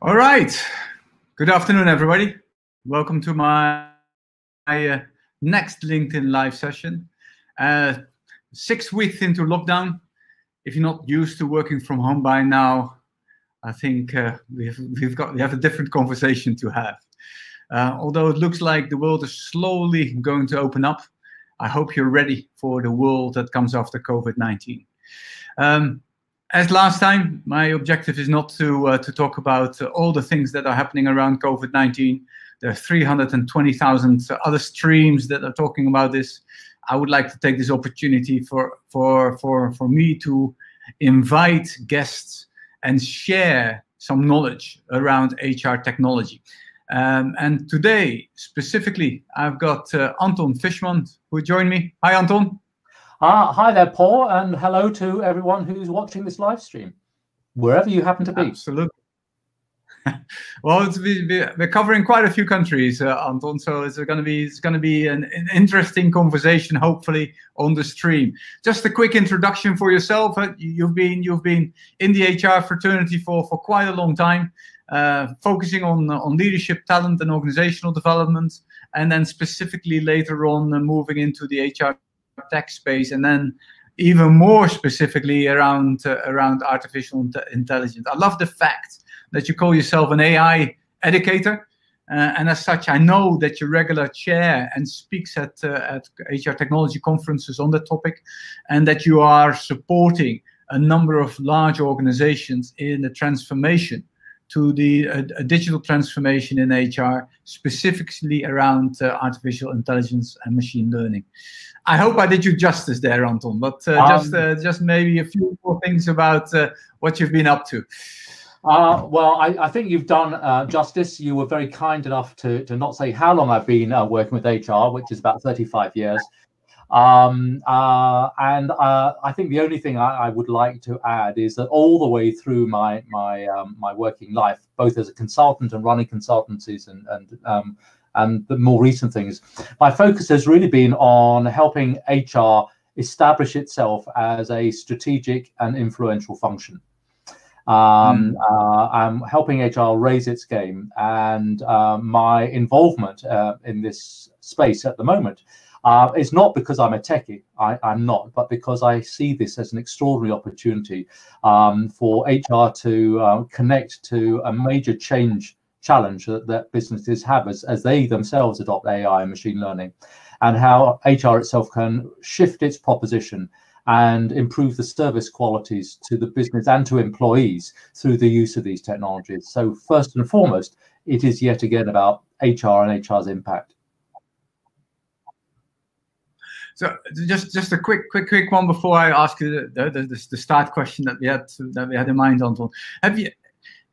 All right. Good afternoon, everybody. Welcome to my, my uh, next LinkedIn live session. Uh, six weeks into lockdown. If you're not used to working from home by now, I think uh, we've, we've got we have a different conversation to have. Uh, although it looks like the world is slowly going to open up, I hope you're ready for the world that comes after COVID-19. Um, as last time, my objective is not to uh, to talk about uh, all the things that are happening around COVID-19. There are 320,000 other streams that are talking about this. I would like to take this opportunity for for for for me to invite guests and share some knowledge around HR technology. Um, and today, specifically, I've got uh, Anton Fishman who joined me. Hi, Anton. Uh, hi there, Paul, and hello to everyone who's watching this live stream, wherever you happen to be. Absolutely. well, we're covering quite a few countries, uh, Anton. So it's going to be it's going to be an, an, interesting conversation, hopefully, on the stream. Just a quick introduction for yourself. Uh, you've been you've been in the HR fraternity for for quite a long time, uh, focusing on on leadership, talent, and organizational development, and then specifically later on uh, moving into the HR tech space, and then even more specifically around uh, around artificial intelligence. I love the fact that you call yourself an AI educator. Uh, and as such, I know that you regular chair and speaks at, uh, at HR technology conferences on the topic, and that you are supporting a number of large organizations in the transformation to the uh, digital transformation in HR, specifically around uh, artificial intelligence and machine learning. I hope I did you justice there, Anton. But uh, um, just uh, just maybe a few more things about uh, what you've been up to. Uh, well, I, I, think you've done uh, justice. You were very kind enough to to not say how long I've been uh, working with HR, which is about 35 years. Um, and I think the only thing I, I, would like to add is that all the way through my my um, my working life, both as a consultant and running consultancies and and um, and the more recent things. My focus has really been on helping HR establish itself as a strategic and influential function. Um, mm. uh, I'm helping HR raise its game, and uh, my involvement uh, in this space at the moment uh, is not because I'm a techie, I, am not, but because I see this as an extraordinary opportunity um, for HR to uh, connect to a major change challenge that, that businesses have as, as they themselves adopt AI and machine learning, and how HR itself can shift its proposition and improve the service qualities to the business and to employees through the use of these technologies. So, first and foremost, it is yet again about HR and HR's impact. So just just a quick quick quick one before I ask you the, the, the, the start question that we had that we had in mind, Anton. Have you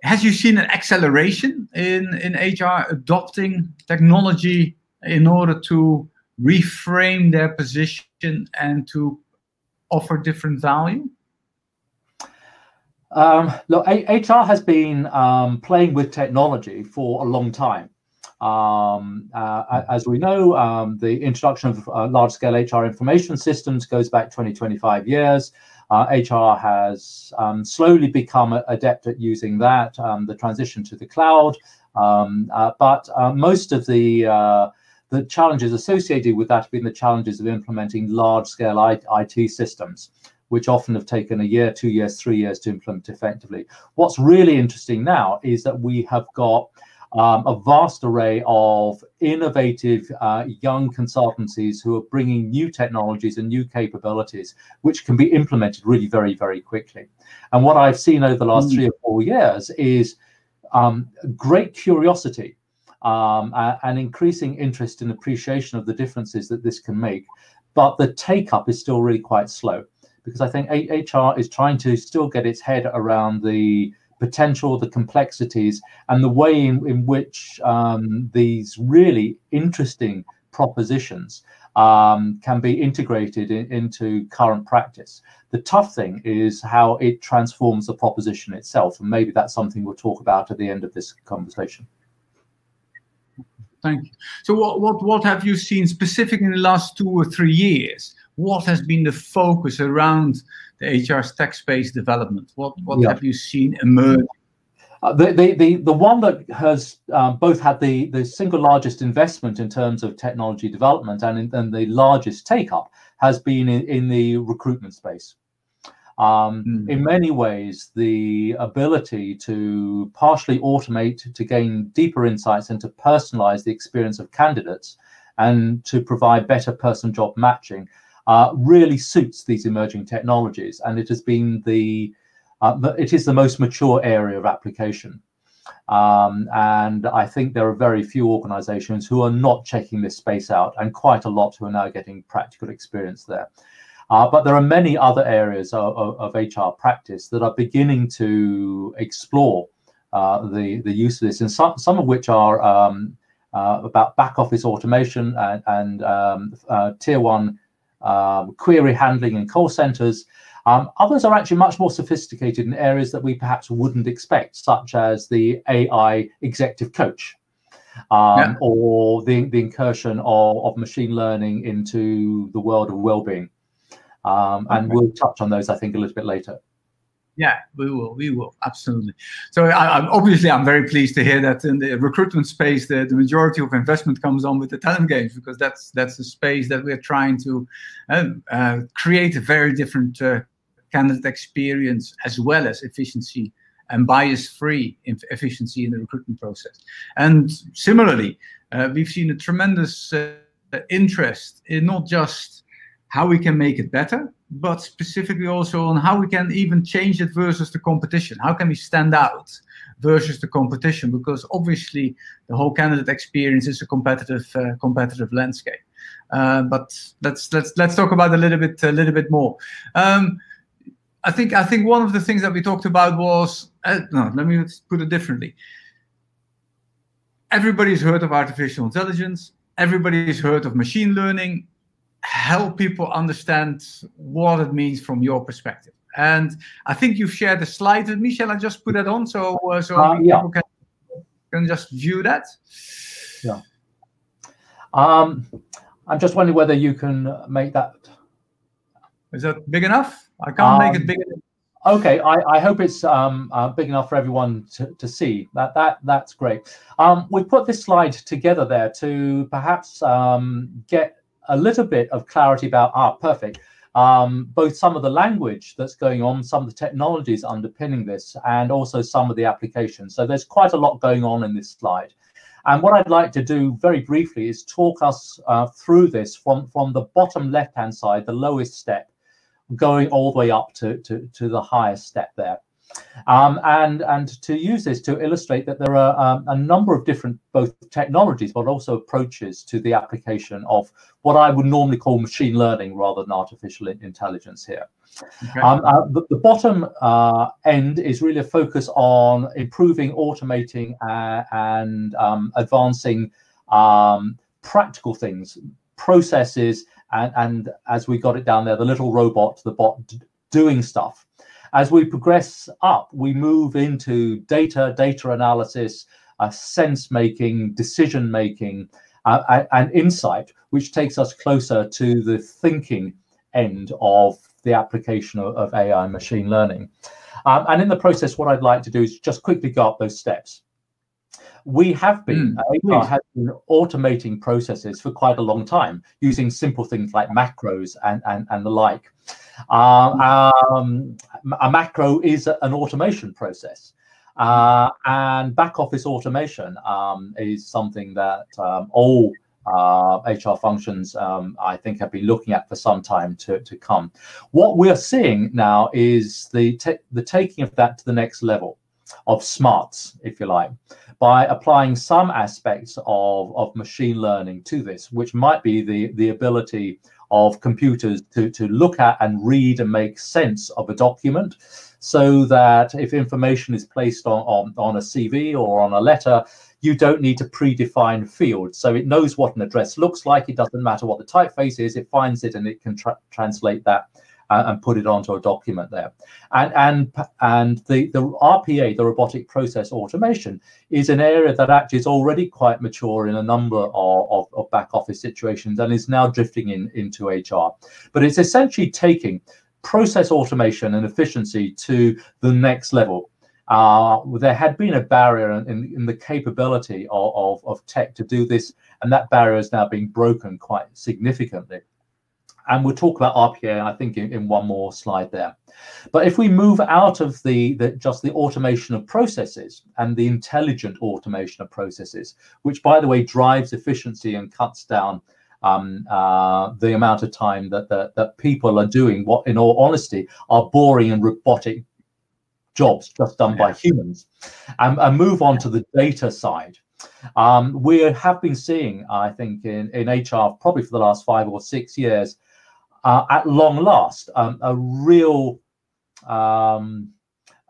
has you seen an acceleration in, in HR adopting technology in order to reframe their position and to offer different value? Um, look, HR has been um, playing with technology for a long time. Um, uh, as we know, um, the introduction of uh, large-scale HR information systems goes back 20, 25 years. Uh, HR has um, slowly become adept at using that, um, the transition to the cloud. Um, uh, but uh, most of the uh, the challenges associated with that have been the challenges of implementing large-scale IT systems, which often have taken a year, two years, three years to implement effectively. What's really interesting now is that we have got um, a vast array of innovative uh, young consultancies who are bringing new technologies and new capabilities, which can be implemented really very, very quickly. And what I've seen over the last mm. three or four years is um, great curiosity um, and increasing interest and appreciation of the differences that this can make. But the take up is still really quite slow because I think HR is trying to still get its head around the potential, the complexities, and the way in, in which um, these really interesting propositions um, can be integrated in, into current practice. The tough thing is how it transforms the proposition itself, and maybe that's something we'll talk about at the end of this conversation. Thank you. So, what what what have you seen specifically in the last two or three years? What has been the focus around the HR tech space development? What what yeah. have you seen emerge? Uh, the, the, the, the one that has um, both had the, the single largest investment in terms of technology development and, in, and the largest take up has been in, in the recruitment space. Um, mm. In many ways, the ability to partially automate to gain deeper insights and to personalize the experience of candidates and to provide better person job matching uh, really suits these emerging technologies. And it has been the, uh, it is the most mature area of application. Um, and I think there are very few organizations who are not checking this space out, and quite a lot who are now getting practical experience there. Uh, but there are many other areas of, of, HR practice that are beginning to explore uh, the, the use of this, and some, some of which are um, uh, about back office automation and, and um, uh, tier one um, query handling in call centers. Um, others are actually much more sophisticated in areas that we perhaps wouldn't expect, such as the AI executive coach. Um, yeah. or the, the incursion of, of machine learning into the world of well-being. Um, and okay. we'll touch on those, I think, a little bit later. Yeah, we will. We will absolutely. So, I, am obviously, I'm very pleased to hear that in the recruitment space, the, the majority of investment comes on with the talent games because that's that's the space that we're trying to uh, uh, create a very different uh, candidate experience as well as efficiency and bias-free efficiency in the recruitment process. And similarly, uh, we've seen a tremendous uh, interest in not just how we can make it better, but specifically also on how we can even change it versus the competition. How can we stand out versus the competition? Because obviously the whole candidate experience is a competitive uh, competitive landscape. Uh, but let's let's let's talk about a little bit a little bit more. Um, I think I think one of the things that we talked about was uh, no. Let me put it differently. Everybody's heard of artificial intelligence. Everybody's heard of machine learning help people understand what it means from your perspective. And I think you've shared a slide with me. Shall I just put that on so uh, so uh, yeah. people can, can just view that? Yeah. Um, I'm just wondering whether you can make that. Is that big enough? I can't um, make it um, big enough. Okay, I, I hope it's um, uh, big enough for everyone to, to see. That that that's great. Um, we put this slide together there to perhaps um, get a little bit of clarity about ah perfect um, both some of the language that's going on, some of the technologies underpinning this, and also some of the applications. So there's quite a lot going on in this slide. And what I'd like to do very briefly is talk us uh, through this from, from the bottom left-hand side, the lowest step, going all the way up to, to, to the highest step there. Um, and, and to use this to illustrate that there are um, a number of different both technologies, but also approaches to the application of what I would normally call machine learning rather than artificial intelligence here. Okay. Um, uh, the, the, bottom uh, end is really a focus on improving, automating, uh, and um, advancing um, practical things, processes, and, and as we got it down there, the little robot, the bot doing stuff. As we progress up, we move into data, data analysis, uh, sense making, decision making, uh, and insight, which takes us closer to the thinking end of the application of, of AI and machine learning. Um, and in the process, what I'd like to do is just quickly go up those steps. We have been, mm, uh, has been automating processes for quite a long time using simple things like macros and, and, and the like. Um, um, a macro is an automation process. Uh, and back office automation um, is something that um, all uh, HR functions, um, I think, have been looking at for some time to, to come. What we're seeing now is the, the taking of that to the next level of smarts, if you like, by applying some aspects of, of machine learning to this, which might be the, the ability of computers to, to look at and read and make sense of a document so that if information is placed on, on, on a CV or on a letter, you don't need to predefine fields. So it knows what an address looks like. It doesn't matter what the typeface is. It finds it and it can tra translate that and put it onto a document there. And and and the the RPA, the robotic process automation, is an area that actually is already quite mature in a number of, of, of back office situations and is now drifting in into HR. But it's essentially taking process automation and efficiency to the next level. uh, there had been a barrier in, in the capability of, of, of, tech to do this, and that barrier is now being broken quite significantly. And we'll talk about RPA, I think, in, in one more slide there. But if we move out of the, the, just the automation of processes and the intelligent automation of processes, which, by the way, drives efficiency and cuts down um, uh, the amount of time that, that, that people are doing what, in all honesty, are boring and robotic jobs just done by humans, and, and move on to the data side. Um, we have been seeing, I think, in, in HR probably for the last five or six years, uh, at long last, um, a real um,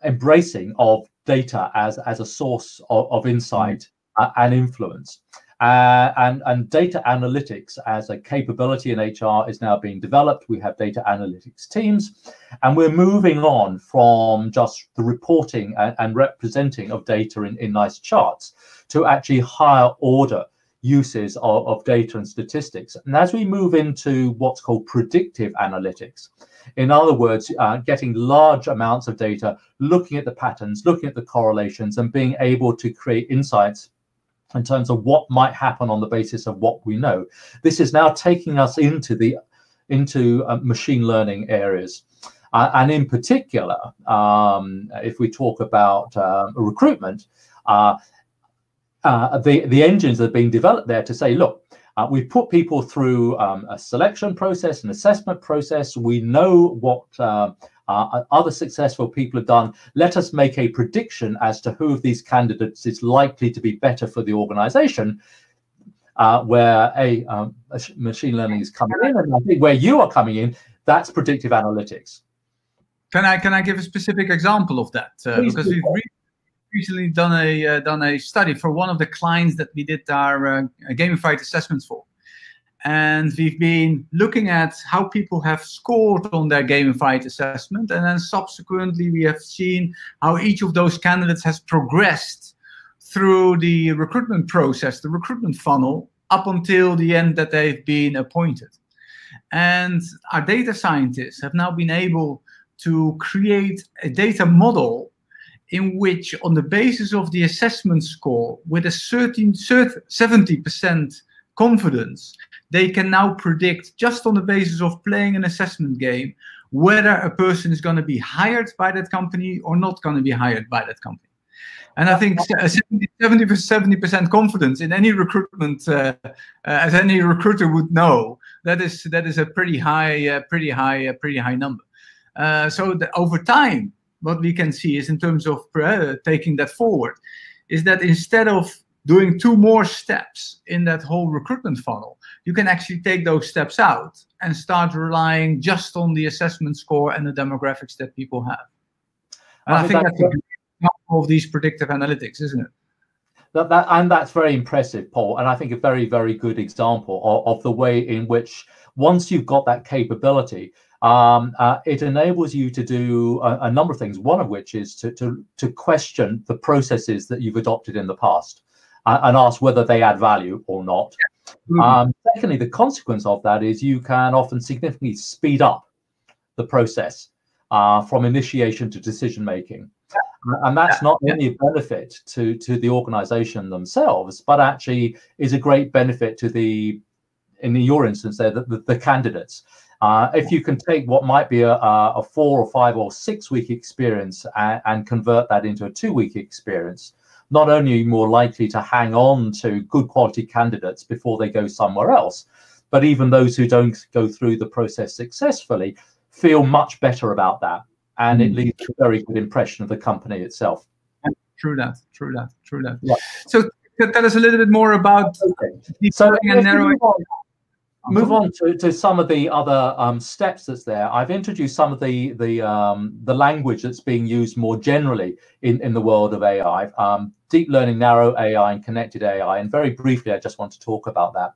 embracing of data as, as a source of, of insight uh, and influence. Uh, and, and data analytics as a capability in HR is now being developed. We have data analytics teams, and we're moving on from just the reporting and, and representing of data in, in nice charts to actually higher order uses of, of data and statistics. And as we move into what's called predictive analytics, in other words, uh, getting large amounts of data, looking at the patterns, looking at the correlations, and being able to create insights in terms of what might happen on the basis of what we know. This is now taking us into the into uh, machine learning areas. Uh, and in particular, um, if we talk about uh, recruitment, uh, uh, the, the engines that are being developed there to say, look, uh, we've put people through um, a selection process, an assessment process. We know what uh, other successful people have done. Let us make a prediction as to who of these candidates is likely to be better for the organization. Uh, where a, um, a machine learning is coming in, and I think where you are coming in, that's predictive analytics. Can I can I give a specific example of that? Uh, because we've recently done a uh, done a study for one of the clients that we did our uh, gamified assessments for. And we've been looking at how people have scored on their gamified assessment. And then subsequently we have seen how each of those candidates has progressed through the recruitment process the recruitment funnel up until the end that they've been appointed. And our data scientists have now been able to create a data model in which on the basis of the assessment score with a certain 70% confidence they can now predict just on the basis of playing an assessment game whether a person is going to be hired by that company or not going to be hired by that company. And I think 70, 70% confidence in any recruitment, uh, uh, as any recruiter would know, that is that is a pretty high, uh, pretty high, uh, pretty high number. Uh, so over time, what we can see is in terms of uh, taking that forward, is that instead of doing two more steps in that whole recruitment funnel, you can actually take those steps out and start relying just on the assessment score and the demographics that people have. And I, I think that's, that's of these predictive analytics, isn't it? That, that, and that's very impressive, Paul. And I think a very, very good example of, of the way in which once you've got that capability, um, uh, it enables you to do a, a, number of things. One of which is to, to to question the processes that you've adopted in the past and ask whether they add value or not. Mm-hmm. Um, secondly, the consequence of that is you can often significantly speed up the process uh, from initiation to decision making. And that's not only a benefit to, to the organization themselves, but actually is a great benefit to the, in your instance there, the, the, the candidates. Uh, if you can take what might be a, a, four or five or six week experience and, and convert that into a two week experience, not only are you more likely to hang on to good quality candidates before they go somewhere else, but even those who don't go through the process successfully feel much better about that. And it hmm. leaves a very good impression of the company itself. True that, true that, true that. Yeah. So tell us a little bit more about okay. so and narrowing move on to, to some of the other um, steps that's there. I've introduced some of the the um, the language that's being used more generally in, in the world of AI, um, deep learning, narrow AI, and connected AI. And very briefly, I just want to talk about that.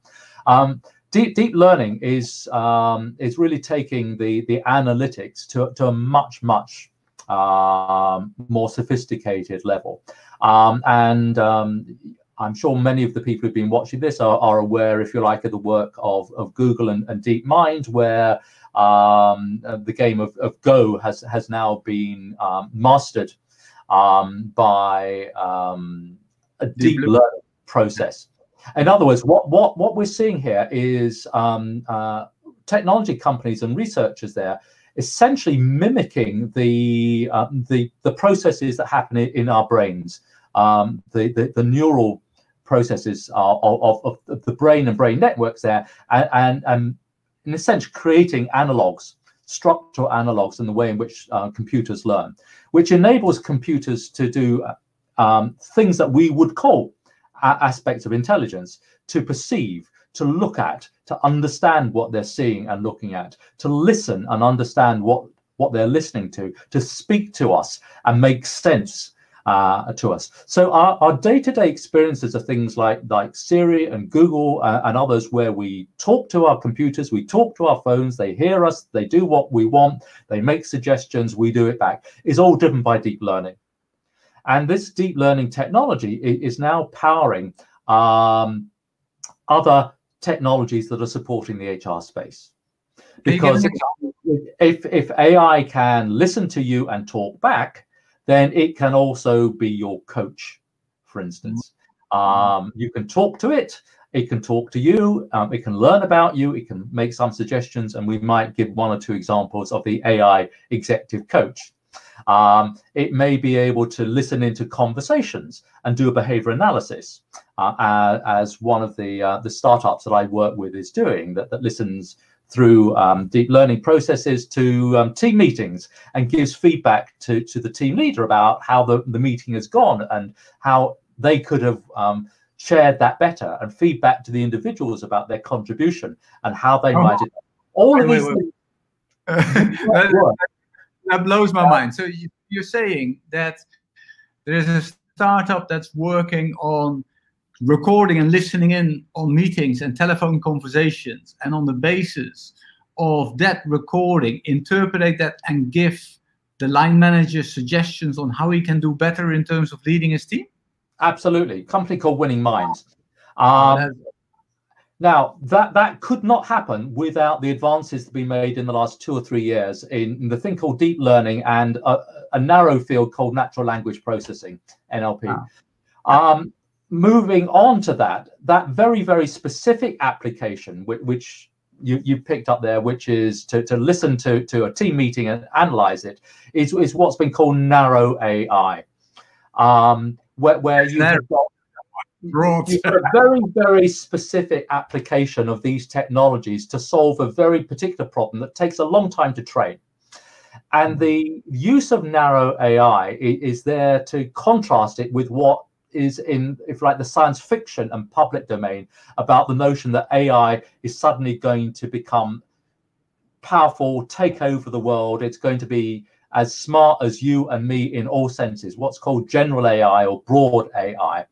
Um, deep deep learning is um, is really taking the the analytics to to a much much um, more sophisticated level. and I'm sure many of the people who've been watching this are, are aware, if you like, of the work of, of Google and, and DeepMind, where um, uh, the game of, of Go has has now been um, mastered um, by um, a deep, learning process. In other words, what what what we're seeing here is um, uh, technology companies and researchers there essentially mimicking the uh, the the processes that happen in our brains, um, the, the, the neural processes of, of, of, the brain and brain networks there, and, and, and in a sense creating analogs, structural analogs in the way in which uh, computers learn, which enables computers to do um, things that we would call aspects of intelligence to perceive, to look at, to understand what they're seeing and looking at, to listen and understand what, what they're listening to, to speak to us and make sense uh, to us. So our, our day-to-day experiences are things like like Siri and Google uh, and others where we talk to our computers, we talk to our phones, they hear us, they do what we want, they make suggestions, we do it back, is all driven by deep learning. And this deep learning technology is now powering um, other technologies that are supporting the HR space. Because if, if AI can listen to you and talk back, then it can also be your coach, for instance. Um, you can talk to it, it can talk to you, um, it can learn about you, it can make some suggestions, and we might give one or two examples of the AI executive coach. Um, it may be able to listen into conversations and do a behavior analysis, uh, as one of the uh, the startups that I work with is doing, that, that listens through um, deep learning processes to um, team meetings and gives feedback to, to the team leader about how the, the meeting has gone and how they could have um, shared that better and feedback to the individuals about their contribution and how they oh. might have, all wait, of these wait, wait. that, that, blows my mind so you, you're saying that there's a startup that's working on recording and listening in on meetings and telephone conversations and on the basis of that recording interpret that and give the line manager suggestions on how he can do better in terms of leading his team? Absolutely. Company called winning minds. Um, now that that could not happen without the advances that have been made in the last two or three years in, in the thing called deep learning and a, a, narrow field called natural language processing nlp wow. um, moving on to that, that very, very specific application, which, which you, you picked up there, which is to, to listen to, to a team meeting and analyze it, is, is what's been called narrow AI, um, where, where you have got a very, very specific application of these technologies to solve a very particular problem that takes a long time to train. And mm-hmm. the use of narrow AI is there to contrast it with what is in, if like, the science fiction and public domain about the notion that AI is suddenly going to become powerful, take over the world. It's going to be as smart as you and me in all senses, what's called general AI or broad AI.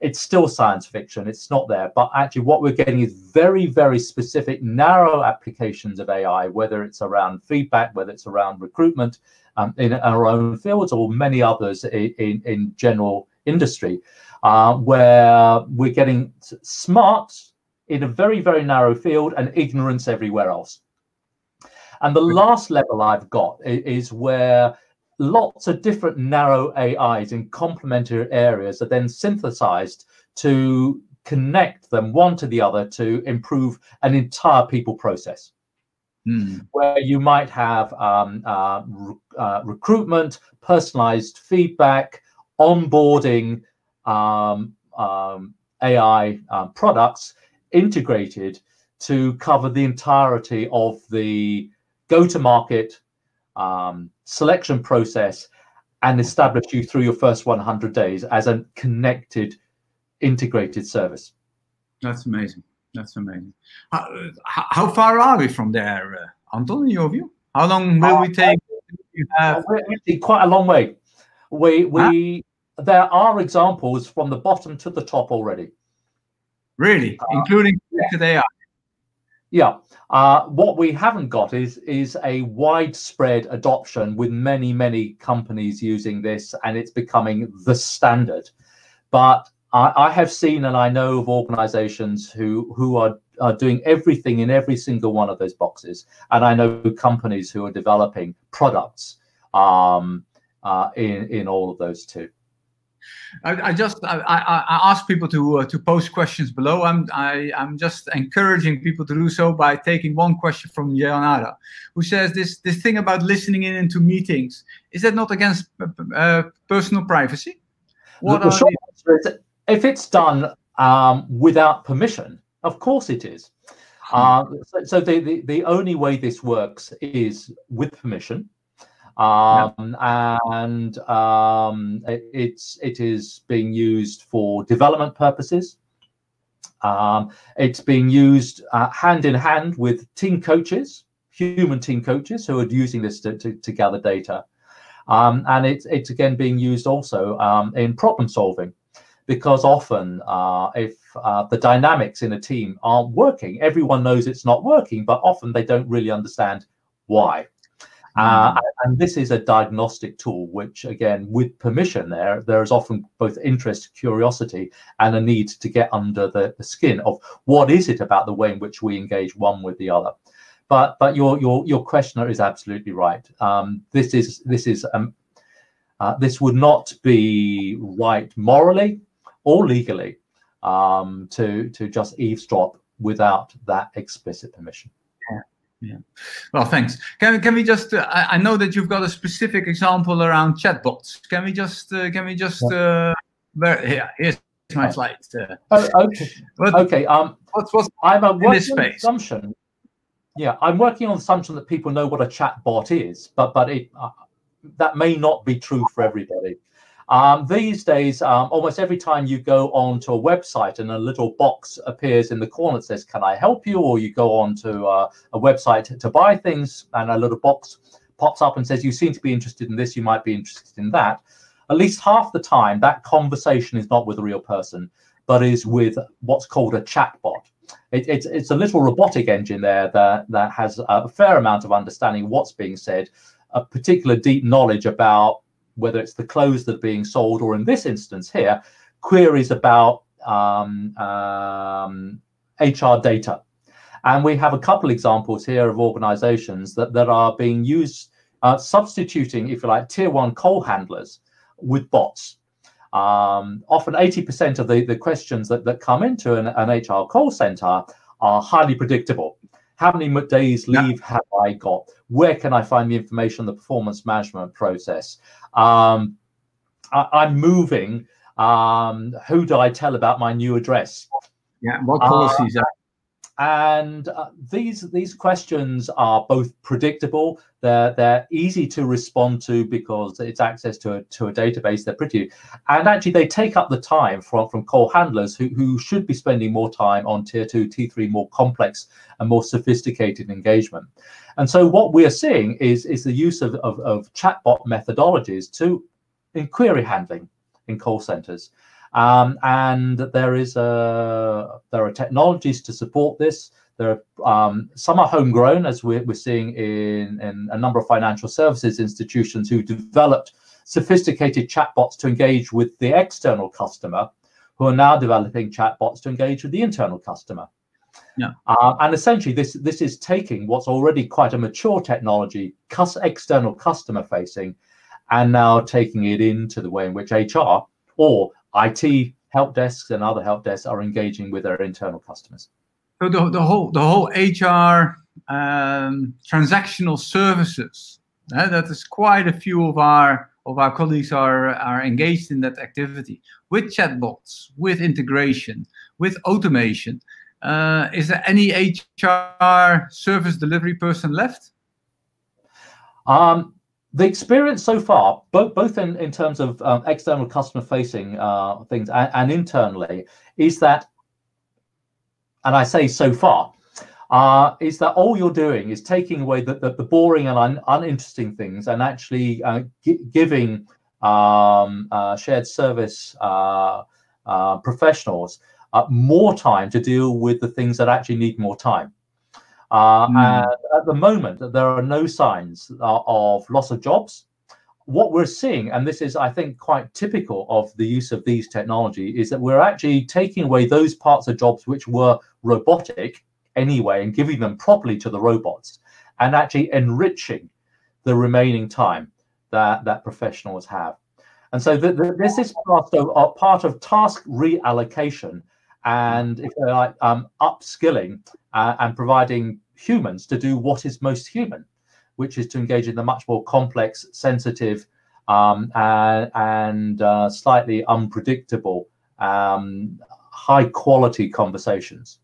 It's still science fiction, it's not there. But actually, what we're getting is very, very specific, narrow applications of AI, whether it's around feedback, whether it's around recruitment um, in our own fields, or many others in, in, in general industry, uh, where we're getting smart in a very, very narrow field and ignorance everywhere else. And the last level I've got is where lots of different narrow AIs in complementary areas are then synthesized to connect them one to the other to improve an entire people process. Mm. Where you might have um, uh, uh, recruitment, personalized feedback, onboarding um, um, AI uh, products integrated to cover the entirety of the go-to-market um, selection process and establish you through your first 100 days as a connected, integrated service. That's amazing. That's amazing. How, how far are we from there, uh, Anton, in your view? How long will uh, we take? Uh, quite a long way. We we there are examples from the bottom to the top already. Really, uh, including yeah. AI. Yeah. Uh, what we haven't got is is a widespread adoption with many many companies using this, and it's becoming the standard. But I, I have seen and I know of organisations who who are are doing everything in every single one of those boxes, and I know companies who are developing products um, uh, in in all of those two. I, I just I, I, ask people to uh, to post questions below. I'm I, I'm just encouraging people to do so by taking one question from Leonardo, who says this this thing about listening in into meetings is that not against uh, uh personal privacy? What the, the short answer is if it's done um, without permission, of course it is. Hmm. Uh, so, so the, the, the only way this works is with permission um, yeah. and um, it, it's it is being used for development purposes. Um, it's being used uh, hand in hand with team coaches, human team coaches who are using this to, to, to gather data. Um, and it's, it's again being used also um, in problem solving because often uh, if uh, the dynamics in a team aren't working, everyone knows it's not working, but often they don't really understand why. Uh, mm-hmm. and this is a diagnostic tool, which again, with permission, there there is often both interest, curiosity, and a need to get under the, the skin of what is it about the way in which we engage one with the other. But but your your your questioner is absolutely right. Um, this is this is um, uh, this would not be right morally or legally um, to to just eavesdrop without that explicit permission. Yeah. Well, thanks. Can can we just? Uh, I, I, know that you've got a specific example around chatbots. Can we just? Uh, can we just? Uh, where, here, here's my slide. Uh, oh, okay. What, okay. Um. What's what's I'm a working on assumption. Yeah, I'm working on the assumption that people know what a chatbot is, but but it uh, that may not be true for everybody. Um, these days, um, almost every time you go onto a website and a little box appears in the corner that says, Can I help you? Or you go onto uh, a website to buy things and a little box pops up and says, You seem to be interested in this, you might be interested in that. At least half the time, that conversation is not with a real person, but is with what's called a chatbot. It, it's, it's a little robotic engine there that, that has a fair amount of understanding what's being said, a particular deep knowledge about whether it's the clothes that are being sold or in this instance here, queries about um, um, HR data. And we have a couple examples here of organizations that, that are being used, uh, substituting, if you like, tier one call handlers with bots. Um, often 80% of the, the questions that, that come into an, an HR call center are highly predictable. How many days leave yeah. have I got? Where can I find the information on the performance management process? Um, I, am moving. Um, who do I tell about my new address? Yeah, what policies uh, are and uh, these these questions are both predictable. They're they're easy to respond to because it's access to a, to a database. They're pretty, and actually they take up the time from from call handlers who who should be spending more time on tier two, tier three, more complex and more sophisticated engagement. And so what we are seeing is is the use of of, of chatbot methodologies to in query handling in call centers. Um, and there is a there are technologies to support this. There are um, some are homegrown, as we're, we're seeing in, in a number of financial services institutions who developed sophisticated chatbots to engage with the external customer, who are now developing chatbots to engage with the internal customer. Yeah. Uh, and essentially, this this is taking what's already quite a mature technology, cus- external customer facing, and now taking it into the way in which HR or IT help desks and other help desks are engaging with their internal customers. So the, the whole the whole HR um, transactional services uh, that is quite a few of our of our colleagues are are engaged in that activity with chatbots, with integration, with automation. Uh, is there any HR service delivery person left? Um, the experience so far, both both in, in terms of um, external customer facing uh, things and, and, internally, is that, and I say so far, uh, is that all you're doing is taking away the, the, the boring and un, uninteresting things and actually uh, giving um, uh, shared service uh, uh, professionals more time to deal with the things that actually need more time. Uh, mm. And at the moment, there are no signs uh, of loss of jobs. What we're seeing, and this is, I think, quite typical of the use of these technology, is that we're actually taking away those parts of jobs which were robotic anyway and giving them properly to the robots and actually enriching the remaining time. that that professionals have. And so the, the, this is part of, uh, part of task reallocation and if like um, upskilling uh, and providing humans to do what is most human, which is to engage in the much more complex, sensitive, um, and, and uh, slightly unpredictable, um, high quality conversations.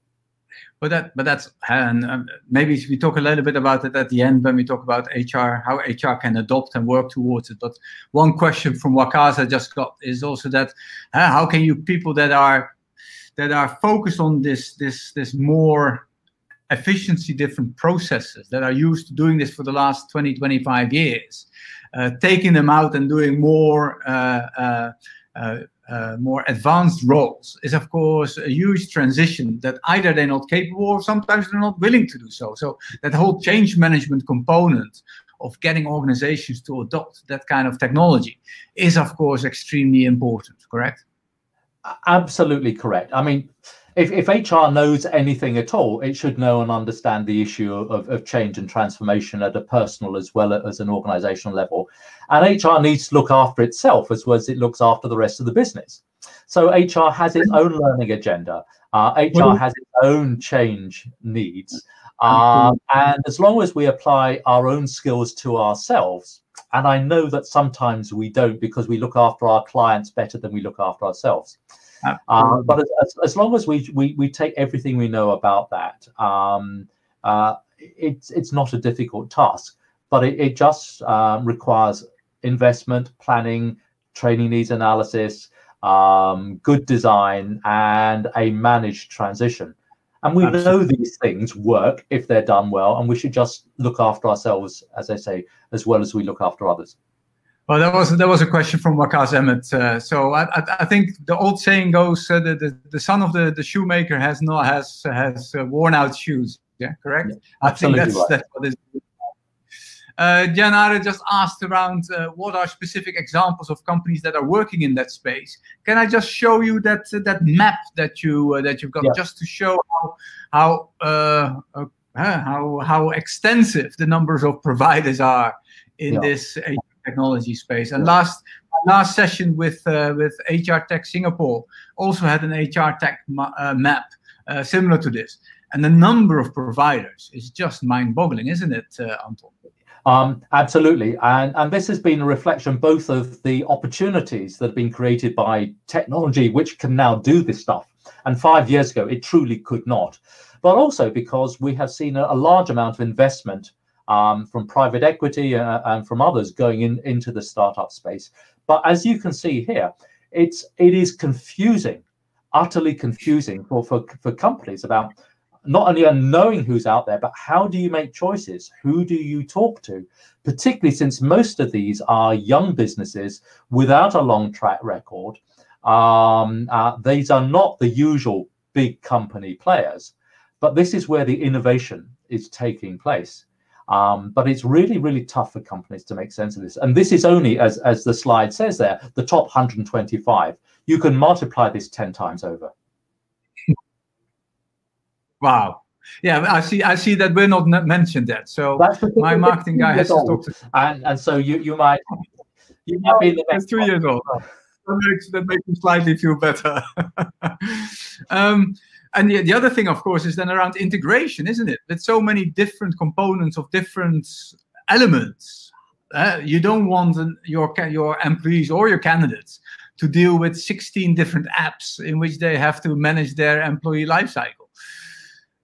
But that, but that's, and um, maybe we talk a little bit about it at the end when we talk about HR, how HR can adopt and work towards it. But one question from Wakasa just got is also that uh, how can you people that are that are focused on this this this more efficiency different processes that are used to doing this for the last 20 25 years uh, taking them out and doing more uh, uh, uh, uh more advanced roles is of course a huge transition that either they're not capable or sometimes they're not willing to do so so that whole change management component of getting organizations to adopt that kind of technology is of course extremely important correct Absolutely correct. I mean, if, if HR knows anything at all, it should know and understand the issue of, of change and transformation at a personal as well as an organizational level. And HR needs to look after itself as well as it looks after the rest of the business. So HR has its own learning agenda. Uh, HR has its own change needs. Um, and as long as we apply our own skills to ourselves, and I know that sometimes we don't because we look after our clients better than we look after ourselves. Uh, but as, as, long as we, we, we take everything we know about that, um, uh, it's, it's not a difficult task, but it, it just um, requires investment, planning, training needs analysis, um, good design, and a managed transition. And we Absolutely. know these things work if they're done well, and we should just look after ourselves, as I say, as well as we look after others. Well, that was that was a question from Wakas Emmett. Uh, so I, I, I, think the old saying goes: uh, the, the, the son of the, the shoemaker has no has has uh, worn out shoes. Yeah, correct. Yeah, I think that's right. that's what is uh, Janare just asked around uh, what are specific examples of companies that are working in that space. Can I just show you that uh, that map that you uh, that you've got, yeah. just to show how how uh, uh, how how extensive the numbers of providers are in yeah. this technology space. And last last session with uh, with HR Tech Singapore also had an HR Tech ma uh, map uh, similar to this. And the number of providers is just mind-boggling, isn't it, Anton? Um, absolutely. And, and this has been a reflection both of the opportunities that have been created by technology, which can now do this stuff. And five years ago, it truly could not. But also because we have seen a, a large amount of investment um, from private equity uh, and from others going in, into the startup space. But as you can see here, it's it is confusing, utterly confusing for, for, for companies about not only on knowing who's out there, but how do you make choices? Who do you talk to? Particularly since most of these are young businesses without a long track record. Um, uh, these are not the usual big company players, but this is where the innovation is taking place. Um, but it's really, really tough for companies to make sense of this. And this is only, as, as the slide says there, the top 125. You can multiply this 10 times over. Wow. Yeah, I see. I see that we're not mentioned that. So my marketing guy has to talk to. And and so you you might you might be the next. two years old. That makes that makes me slightly feel better. um, and the, the other thing, of course, is then around integration, isn't it? With so many different components of different elements, uh, you don't want an, your your employees or your candidates to deal with 16 different apps in which they have to manage their employee lifecycle.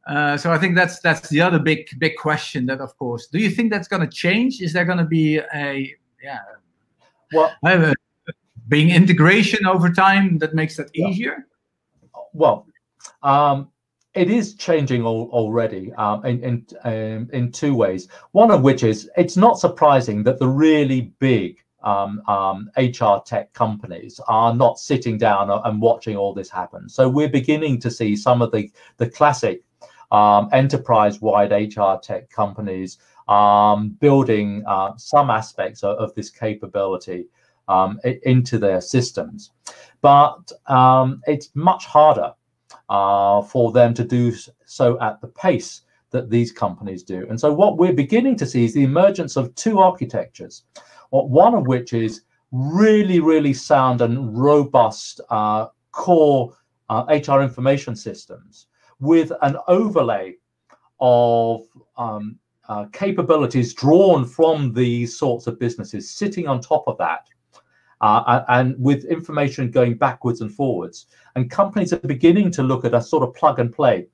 Uh, so I think that's that's the other big big question. That of course, do you think that's going to change? Is there going to be a yeah, well, being integration over time that makes that easier? Well, um, it is changing al already um, in in um, in two ways. One of which is it's not surprising that the really big um, um, HR tech companies are not sitting down and watching all this happen. So we're beginning to see some of the the classic um, enterprise-wide HR tech companies um, building uh, some aspects of, of this capability um, into their systems. But um, it's much harder uh, for them to do so at the pace that these companies do. And so what we're beginning to see is the emergence of two architectures. One of which is really, really sound and robust uh, core uh, HR information systems with an overlay of um, uh, capabilities drawn from these sorts of businesses sitting on top of that uh, and with information going backwards and forwards. And companies are beginning to look at a sort of plug and play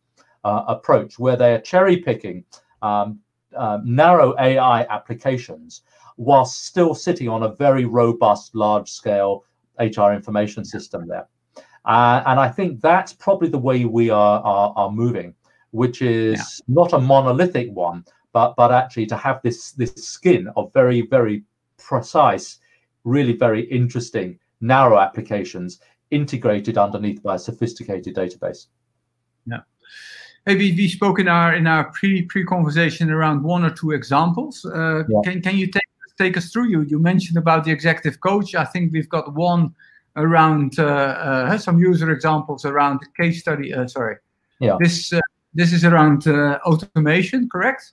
uh, approach where they are cherry picking um, uh, narrow AI applications while still sitting on a very robust, large scale HR information system there. Uh, and I think that's probably the way we are, are, are moving, which is yeah. not a monolithic one, but but actually to have this this skin of very very precise, really very interesting narrow applications integrated underneath by a sophisticated database. Yeah. Maybe we spoke in our in our pre pre conversation around one or two examples. Uh, yeah. Can can you take take us through? You you mentioned about the executive coach. I think we've got one around uh, uh, some user examples around the case study. Uh, sorry. Yeah. This uh, this is around uh, automation, correct?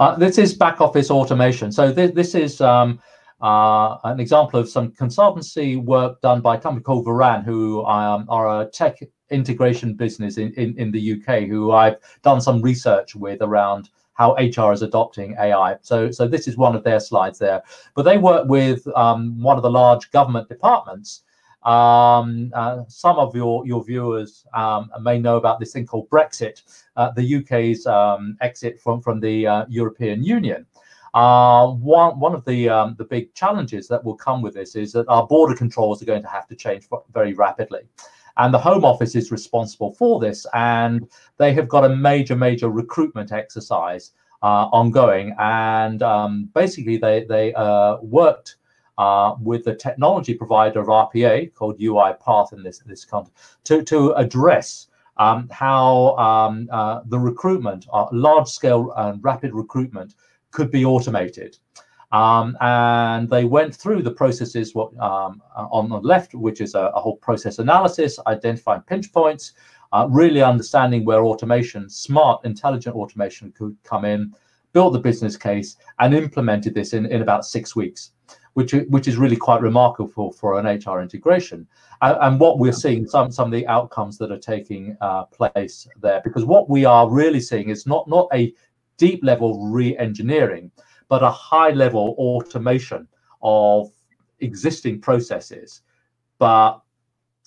Uh, this is back office automation. So th this is um, uh, an example of some consultancy work done by a company called Varan, who um, are a tech integration business in, in, in the UK, who I've done some research with around how HR is adopting AI. So, so this is one of their slides there. But they work with um, one of the large government departments um, uh, some of your, your viewers um, may know about this thing called Brexit, uh, the UK's um, exit from, from the uh, European Union. Uh, one, one of the, um, the big challenges that will come with this is that our border controls are going to have to change very rapidly. And the Home Office is responsible for this, and they have got a major, major recruitment exercise uh, ongoing. And um, basically, they, they uh, worked uh, with the technology provider of RPA called UiPath in this this context to to address um, how um, uh, the recruitment, uh, large scale and rapid recruitment, could be automated. Um, and they went through the processes what, um, on the left, which is a, a, whole process analysis, identifying pinch points, uh, really understanding where automation, smart, intelligent automation could come in, built the business case, and implemented this in, in about six weeks which which is really quite remarkable for, for an HR integration. And, and what we're seeing some some of the outcomes that are taking uh, place there, because what we are really seeing is not not a deep level re-engineering, but a high level automation of existing processes, but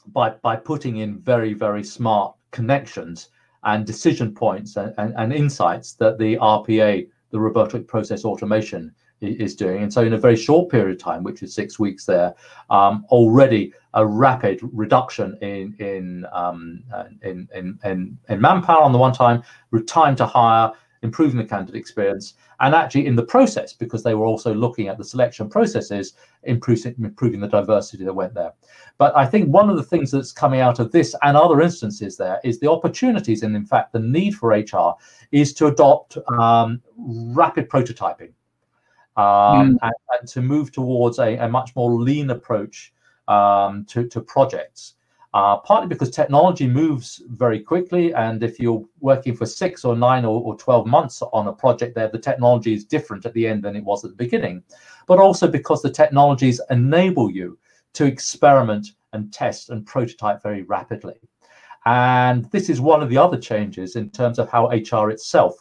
by by putting in very very smart connections and decision points and, and, and insights that the RPA, the robotic process automation, is doing. And so, in a very short period of time, which is six weeks, there um, already a rapid reduction in in, um, in in in in manpower on the one time, time to hire, improving the candidate experience, and actually in the process, because they were also looking at the selection processes, improving improving the diversity that went there. But I think one of the things that's coming out of this and other instances there is the opportunities and in fact the need for HR is to adopt um, rapid prototyping um, mm. and, and, to move towards a, a much more lean approach um, to, to projects. Uh, partly because technology moves very quickly, and if you're working for six or nine or, or 12 months on a project there, the technology is different at the end than it was at the beginning. But also because the technologies enable you to experiment and test and prototype very rapidly. And this is one of the other changes in terms of how HR itself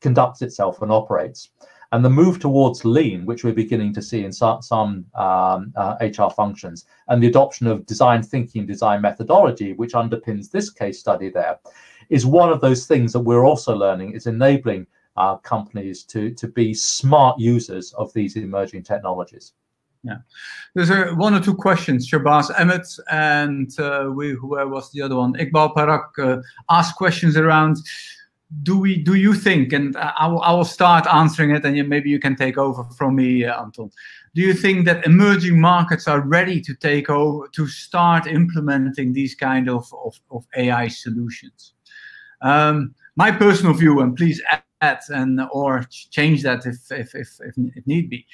conducts itself and operates. And the move towards lean, which we're beginning to see in some, um, uh, HR functions, and the adoption of design thinking, design methodology, which underpins this case study there, is one of those things that we're also learning is enabling uh, companies to, to be smart users of these emerging technologies. Yeah, there's a, one or two questions. Shabazz Emmett and uh, we, who was the other one? Iqbal Parak uh, asked questions around do we do you think and I will, I will start answering it and maybe you can take over from me uh, anton. Do you think that emerging markets are ready to take over to start implementing these kind of, of, of ai solutions? Um, my personal view and please add and or change that if if if, if, if need be.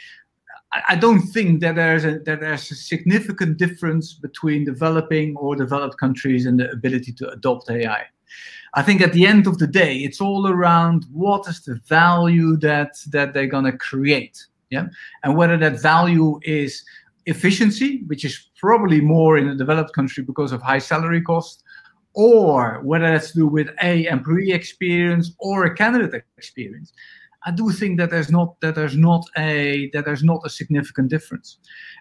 I don't think that there's a that there's a significant difference between developing or developed countries and the ability to adopt AI. I think at the end of the day, it's all around what is the value that that they're gonna create. Yeah, and whether that value is efficiency, which is probably more in a developed country because of high salary costs, or whether that's to do with a employee experience or a candidate experience. I do think that there's not that there's not a that there's not a significant difference,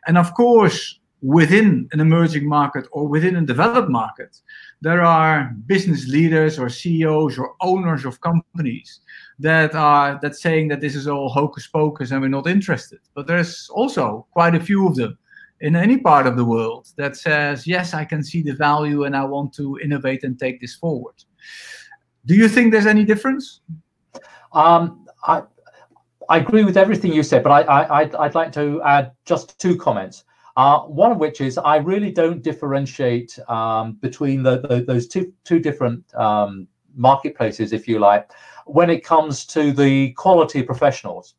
and of course within an emerging market or within a developed market, there are business leaders or CEOs or owners of companies that are that saying that this is all hocus pocus and we're not interested. But there's also quite a few of them in any part of the world that says, yes, I can see the value and I want to innovate and take this forward. Do you think there's any difference? Um, I, I agree with everything you said, but I, I, I'd, I'd like to add just two comments. Uh, one of which is I really don't differentiate um, between the, the, those two two different um, marketplaces, if you like, when it comes to the quality professionals.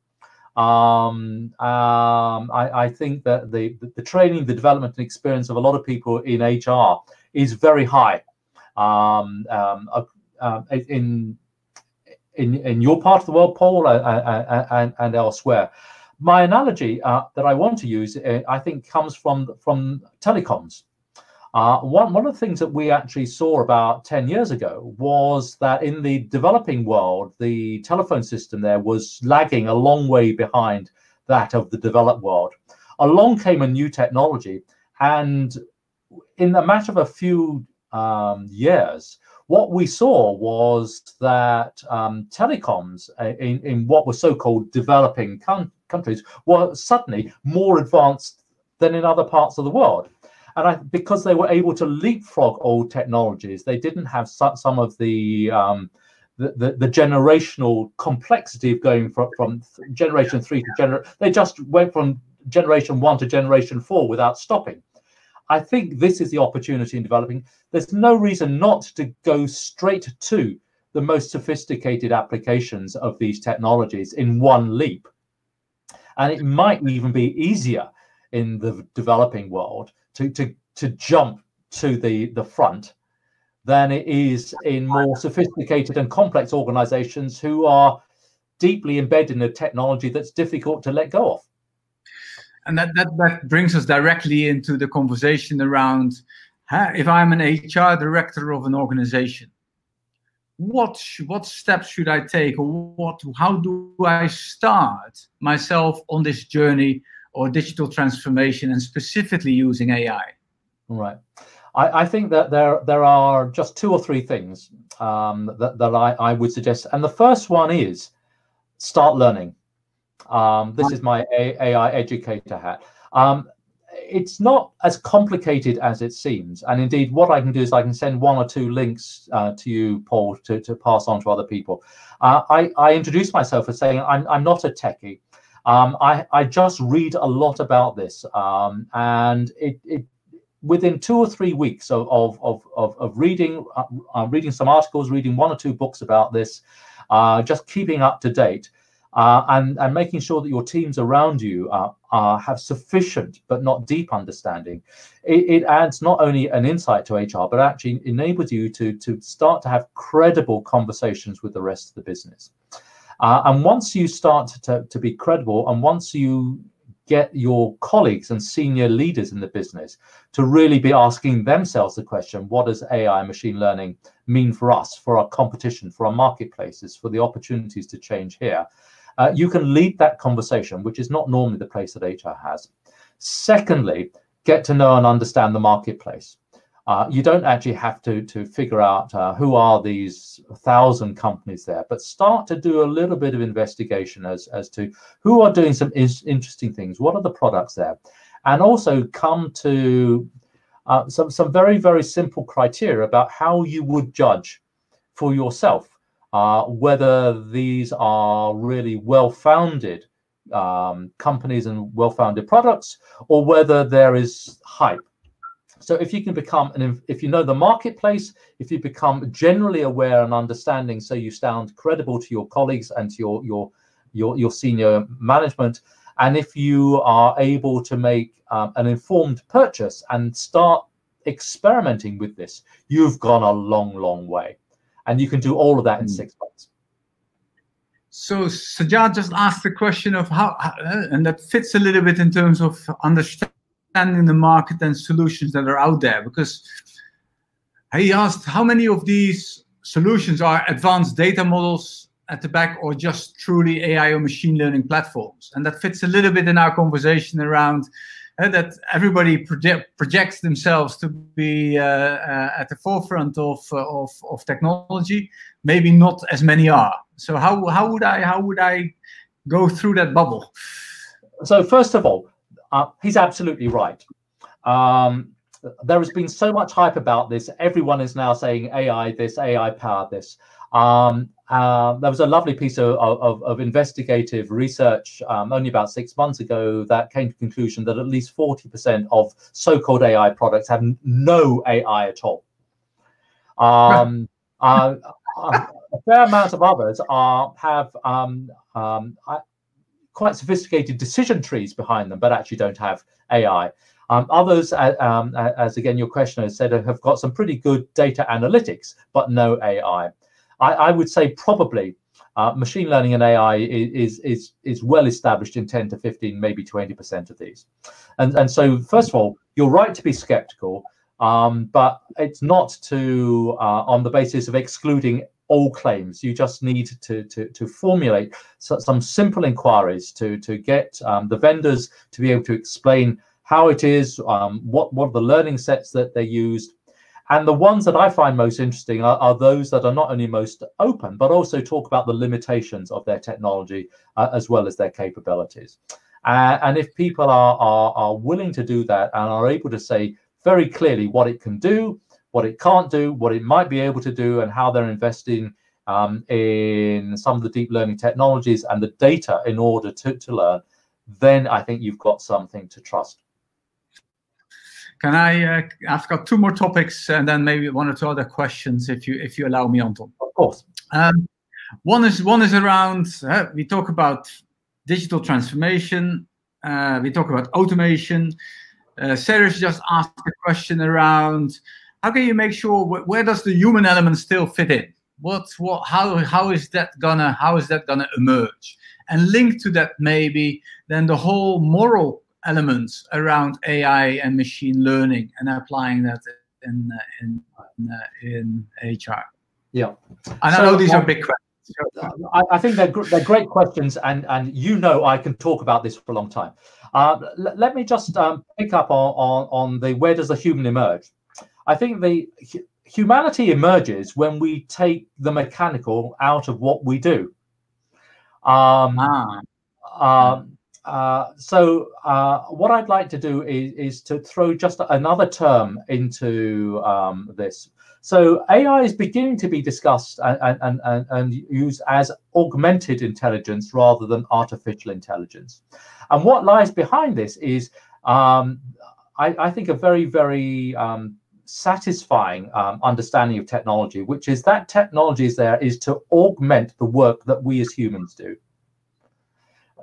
Um, um, I, I, think that the, the training, the development, and experience of a lot of people in HR is very high. Um, um uh, uh, in in in your part of the world, Paul, uh, uh, and, and elsewhere. My analogy uh, that I want to use, uh, I think, comes from from telecoms. Uh, one, one of the things that we actually saw about 10 years ago was that in the developing world, the telephone system there was lagging a long way behind that of the developed world. Along came a new technology, and in a matter of a few um, years, what we saw was that um, telecoms uh, in, in what were so-called developing countries were suddenly more advanced than in other parts of the world. And I, because they were able to leapfrog old technologies, they didn't have some of the, um, the, the, the generational complexity of going from, from generation three to generation. They just went from generation one to generation four without stopping. I think this is the opportunity in developing. There's no reason not to go straight to the most sophisticated applications of these technologies in one leap. And it might even be easier in the developing world to, to, to jump to the, the front than it is in more sophisticated and complex organizations who are deeply embedded in a technology that's difficult to let go of. And that, that, that brings us directly into the conversation around huh, if I'm an HR director of an organization, what what steps should I take, or what how do I start myself on this journey or digital transformation, and specifically using AI? Right. I, I think that there there are just two or three things um, that that I, I would suggest, and the first one is start learning. Um, this is my AI educator hat. Um, it's not as complicated as it seems. And indeed, what I can do is I can send one or two links uh, to you, Paul, to, to pass on to other people. Uh, I, I introduce myself as saying I'm, I'm not a techie. Um, I, I just read a lot about this. Um, and it, it within two or three weeks of, of, of, of reading, uh, uh, reading some articles, reading one or two books about this, uh, just keeping up to date, uh, and, and making sure that your teams around you have sufficient but not deep understanding. It, it, adds not only an insight to HR, but actually enables you to, to start to have credible conversations with the rest of the business. Uh, and once you start to, to be credible, and once you get your colleagues and senior leaders in the business to really be asking themselves the question what does AI and machine learning mean for us, for our competition, for our marketplaces, for the opportunities to change here? Uh, you can lead that conversation, which is not normally the place that HR has. Secondly, get to know and understand the marketplace. Uh, you don't actually have to to figure out uh, who are these thousand companies there, but start to do a little bit of investigation as as to who are doing some interesting things. What are the products there, and also come to uh, some some very very simple criteria about how you would judge for yourself uh, whether these are really well-founded um, companies and well-founded products, or whether there is hype. So if you can become, an, if you know the marketplace, if you become generally aware and understanding, so you sound credible to your colleagues and to your your your, your senior management, and if you are able to make um, an informed purchase and start experimenting with this, you've gone a long, long way and you can do all of that in hmm. six months. so Sajad just asked the question of how, and that fits a little bit in terms of understanding the market and solutions that are out there, because he asked how many of these solutions are advanced data models at the back or just truly AI or machine learning platforms. And that fits a little bit in our conversation around uh, that everybody project, projects themselves to be uh, uh, at the forefront of, uh, of, of technology. Maybe not as many are. So how, how would I how would I go through that bubble? So first of all, uh, he's absolutely right. Um, there has been so much hype about this. Everyone is now saying AI this, AI powered this. Um, uh, there was a lovely piece of, of, of investigative research um, only about six months ago that came to the conclusion that at least 40% of so-called AI products have no AI at all. Um, uh, uh, a fair amount of others are have um, um, quite sophisticated decision trees behind them, but actually don't have AI. Um, others, uh, um, as again your questioner said, have got some pretty good data analytics, but no AI. I, I would say probably uh, machine learning and AI is, is, is well established in 10 to 15, maybe 20% of these. And, and so, first of all, you're right to be skeptical, um, but it's not to uh, on the basis of excluding all claims. You just need to, to, to formulate some simple inquiries to, to get um, the vendors to be able to explain how it is, um, what, what are the learning sets that they used, and the ones that I find most interesting are, are, those that are not only most open, but also talk about the limitations of their technology uh, as well as their capabilities. Uh, and if people are, are, are willing to do that and are able to say very clearly what it can do, what it can't do, what it might be able to do, and how they're investing um, in some of the deep learning technologies and the data in order to, to learn, then I think you've got something to trust. Can I? Uh, I've got two more topics, and then maybe one or two other questions, if you if you allow me, Anton. Of course. Um, one is one is around. Uh, we talk about digital transformation. Uh, we talk about automation. Uh, Sarah's just asked a question around how can you make sure wh where does the human element still fit in? What what how how is that gonna how is that gonna emerge? And linked to that maybe then the whole moral elements around AI and machine learning and applying that in uh, in in, uh, in HR? Yeah, and I know these are big questions. I, I, think they're they're great questions, and and you know I can talk about this for a long time. Uh, let me just um, pick up on, on on the where does the human emerge? I think the humanity emerges when we take the mechanical out of what we do. Um, ah. um, uh, so uh, what I'd like to do is, is to throw just another term into um, this. So AI is beginning to be discussed and, and, and, and used as augmented intelligence rather than artificial intelligence. And what lies behind this is, um, I, I, think, a very, very um, satisfying um, understanding of technology, which is that technology is there is to augment the work that we as humans do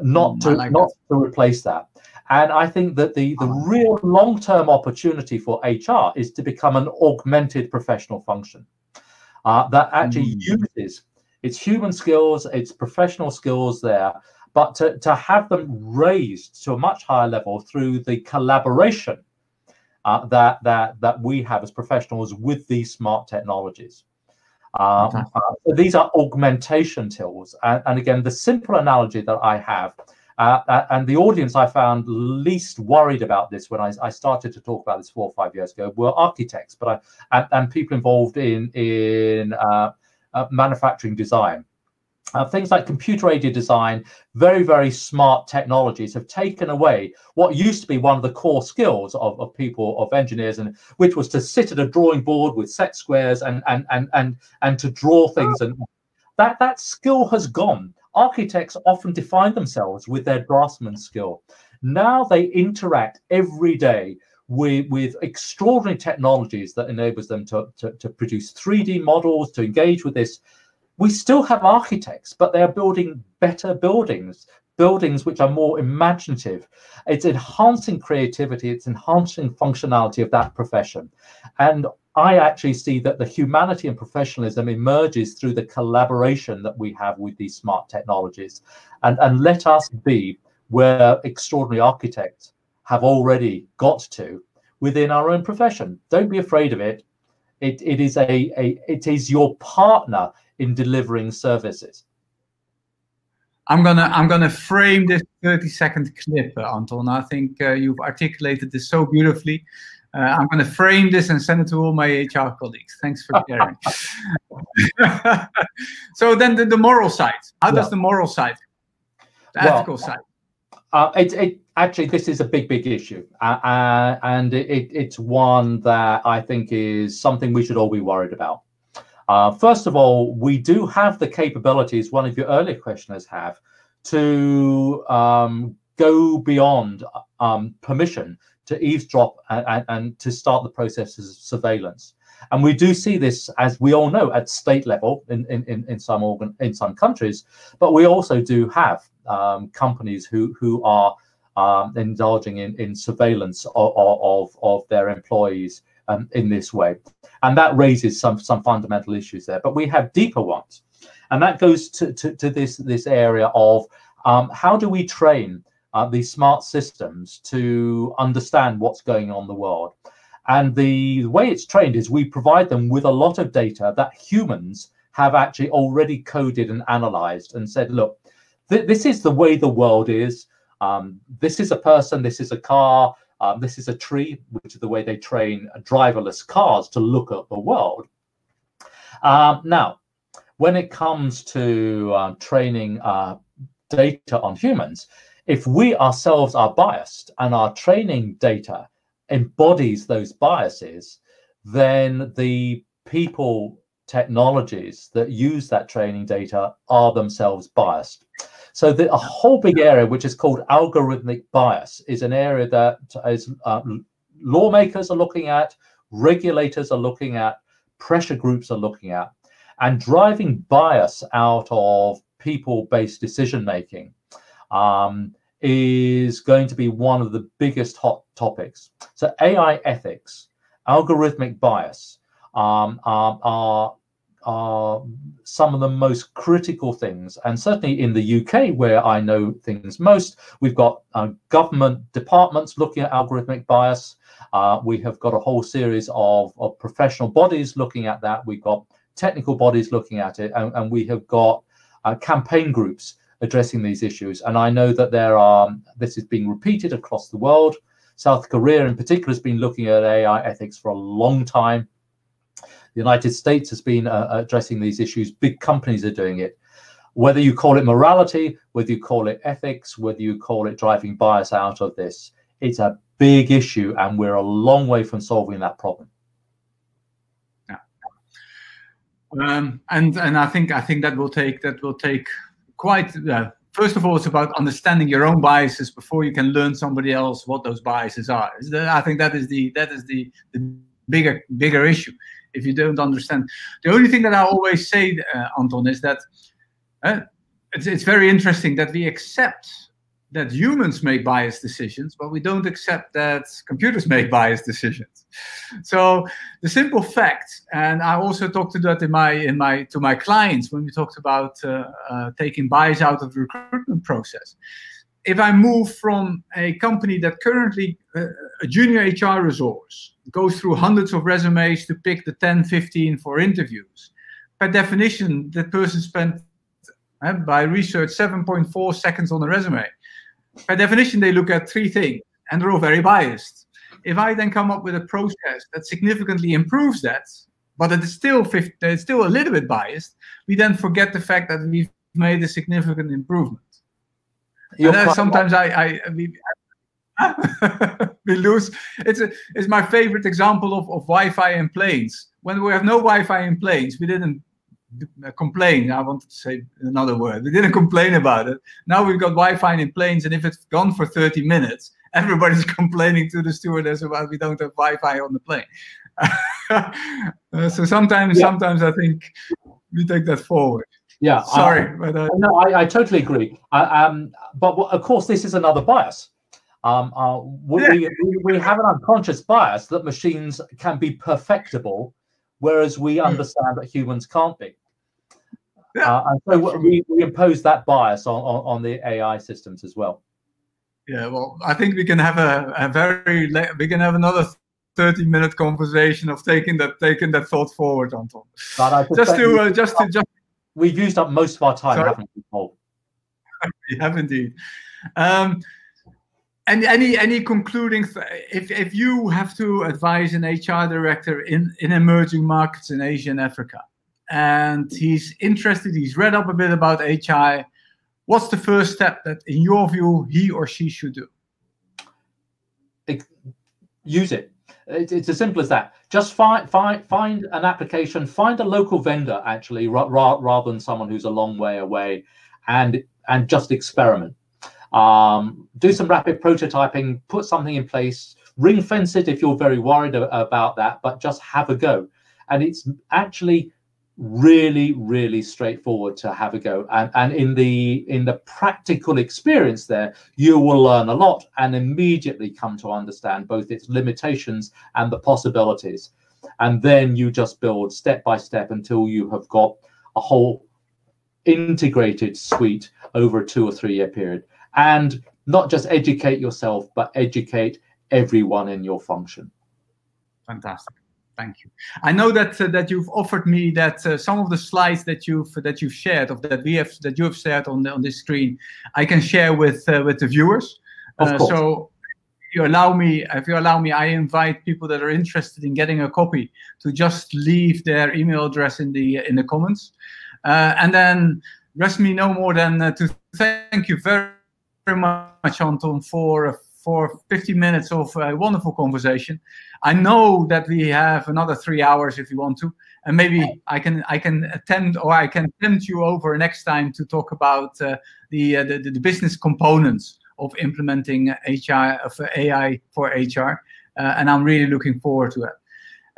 not mm, to like not that. to replace that. And I think that the, the oh. real long term opportunity for HR is to become an augmented professional function uh, that actually mm. uses its human skills, its professional skills there, but to, to have them raised to a much higher level through the collaboration uh, that, that, that we have as professionals with these smart technologies. Um, uh, so these are augmentation tools. And, and, again, the simple analogy that I have, uh, uh, and the audience I found least worried about this when I, I, started to talk about this four or five years ago were architects, but I, and, and people involved in in uh, uh, manufacturing design. Uh, things like computer aided design, very, very smart technologies have taken away what used to be one of the core skills of, of people, of engineers, and which was to sit at a drawing board with set squares and and and and and to draw things. And that that skill has gone. Architects often define themselves with their draftsman skill. Now they interact every day with, with extraordinary technologies that enables them to, to, to produce 3D models, to engage with this we still have architects, but they are building better buildings, buildings which are more imaginative. It's enhancing creativity, it's enhancing functionality of that profession. And I actually see that the humanity and professionalism emerges through the collaboration that we have with these smart technologies. And, and let us be where extraordinary architects have already got to within our own profession. Don't be afraid of it. It, it is a, a it is your partner in delivering services. I'm gonna I'm gonna frame this 30 second clip, uh, Anton. I think uh, you've articulated this so beautifully. Uh, I'm going to frame this and send it to all my HR colleagues. Thanks for sharing. so then the, the, moral side. How yeah. does the moral side, the well, ethical side? Uh, it, it actually this is a big big issue, uh, uh, and it, it's one that I think is something we should all be worried about. Uh, first of all, we do have the capabilities. One of your earlier questioners have to um, go beyond um, permission to eavesdrop and, and, to start the processes of surveillance. And we do see this, as we all know, at state level in, in, in some organ in some countries, but we also do have um, companies who who are um, indulging in, in surveillance of, of, of their employees um, in this way. And that raises some some fundamental issues there. But we have deeper ones. And that goes to, to, to this, this area of um, how do we train uh, these smart systems to understand what's going on in the world. And the way it's trained is we provide them with a lot of data that humans have actually already coded and analyzed and said, look, th this is the way the world is. Um, this is a person, this is a car, um, this is a tree, which is the way they train driverless cars to look at the world. Um, now, when it comes to uh, training uh, data on humans, if we ourselves are biased and our training data embodies those biases, then the people technologies that use that training data are themselves biased. So the, a whole big area, which is called algorithmic bias, is an area that is, uh, lawmakers are looking at, regulators are looking at, pressure groups are looking at, and driving bias out of people-based decision making um, is going to be one of the biggest hot topics. So AI ethics, algorithmic bias um, are, are, are some of the most critical things. And certainly in the UK, where I know things most, we've got uh, government departments looking at algorithmic bias. Uh, we have got a whole series of, of professional bodies looking at that. We've got technical bodies looking at it, and, and we have got uh, campaign groups addressing these issues. And I know that there are, this is being repeated across the world. South Korea in particular has been looking at AI ethics for a long time. The United States has been uh, addressing these issues. Big companies are doing it. Whether you call it morality, whether you call it ethics, whether you call it driving bias out of this, it's a big issue and we're a long way from solving that problem. Yeah. Um, and and I think I think that will take that will take quite uh, first of all it's about understanding your own biases before you can learn somebody else what those biases are i think that is the that is the, the bigger bigger issue if you don't understand the only thing that i always say uh, anton is that uh, it's, it's very interesting that we accept that humans make biased decisions, but we don't accept that computers make biased decisions. So the simple fact, and I also talked to that in my in my to my clients when we talked about uh, uh, taking bias out of the recruitment process. If I move from a company that currently uh, a junior HR resource goes through hundreds of resumes to pick the 10, 15 for interviews, by definition, that person spent uh, by research 7.4 seconds on a resume by definition, they look at three things, and they're all very biased. If I then come up with a process that significantly improves that, but it's still 50, it's still a little bit biased, we then forget the fact that we've made a significant improvement. You're and sometimes I, I, we, we lose. It's a, it's my favorite example of, of Wi-Fi in planes. When we have no Wi-Fi in planes, we didn't complain. I wanted to say another word. We didn't complain about it. Now we've got Wi-Fi in planes, and if it's gone for 30 minutes, everybody's complaining to the stewardess about we don't have Wi-Fi on the plane. uh, so sometimes, yeah. sometimes I think we take that forward. Yeah, sorry, but uh, no, I, I totally agree. um, but of course, this is another bias. Um, uh, we, yeah. we, we have an unconscious bias that machines can be perfectible, whereas we hmm. understand that humans can't be. Yeah, uh, and so we, we impose that bias on, on, on, the AI systems as well. Yeah, well, I think we can have a, a very we can have another 30 minute conversation of taking that taking that thought forward, Anton. But I just to uh, just to just we've used up most of our time, Sorry? haven't we, Paul? we have indeed. Um, and any any concluding if if you have to advise an HR director in in emerging markets in Asia and Africa, and he's interested, he's read up a bit about HI. What's the first step that, in your view, he or she should do? Use it. It's as simple as that. Just find find find an application, find a local vendor actually, rather than someone who's a long way away, and and just experiment. Um, do some rapid prototyping, put something in place, ring fence it if you're very worried about that, but just have a go. And it's actually really really straightforward to have a go. And and in the in the practical experience there you will learn a lot and immediately come to understand both its limitations and the possibilities. And then you just build step by step until you have got a whole integrated suite over a two or three year period. And not just educate yourself but educate everyone in your function. Fantastic Thank you. I know that uh, that you've offered me that uh, some of the slides that you've that you've shared of that we have that you have shared on the, on this screen, I can share with uh, with the viewers. Uh, so, if you allow me, if you allow me, I invite people that are interested in getting a copy to just leave their email address in the in the comments, uh, and then rest me no more than uh, to thank you very, very much, Anton, for for 50 minutes of a wonderful conversation. I know that we have another three hours if you want to, and maybe I can I can attend or I can tempt you over next time to talk about uh, the, uh, the, the business components of implementing HR of AI for HR, uh, and I'm really looking forward to it.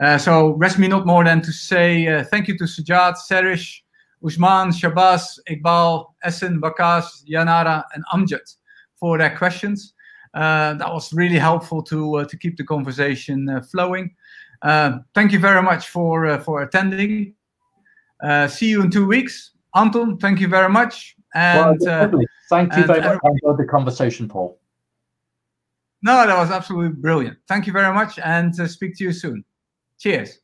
Uh, so rest me not more than to say uh, thank you to Sujat, Serish, Usman, Shabazz, Iqbal, Essen, Bakas, Yanara, and Amjad for their questions. Uh, that was really helpful to uh, to keep the conversation uh, flowing. thank you very much for for attending. see you in two weeks. Anton, thank you very much. And well, thank you very much. I enjoyed the conversation, Paul. No, that was absolutely brilliant. Thank you very much, and speak to you soon. Cheers.